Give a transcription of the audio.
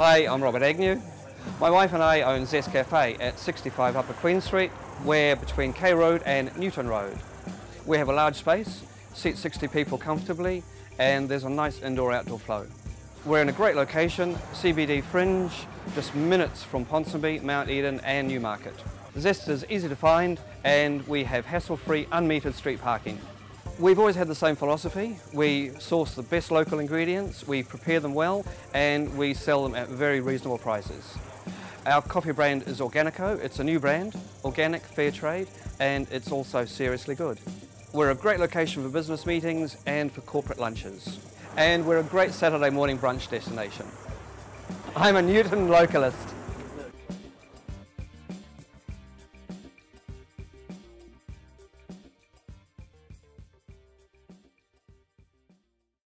Hi, I'm Robert Agnew. My wife and I own Zest Cafe at 65 Upper Queen Street. We're between K Road and Newton Road. We have a large space, seat 60 people comfortably, and there's a nice indoor-outdoor flow. We're in a great location, CBD Fringe, just minutes from Ponsonby, Mount Eden and Newmarket. Zest is easy to find and we have hassle-free unmetered street parking. We've always had the same philosophy. We source the best local ingredients, we prepare them well, and we sell them at very reasonable prices. Our coffee brand is Organico. It's a new brand, organic, fair trade, and it's also seriously good. We're a great location for business meetings and for corporate lunches. And we're a great Saturday morning brunch destination. I'm a Newton localist.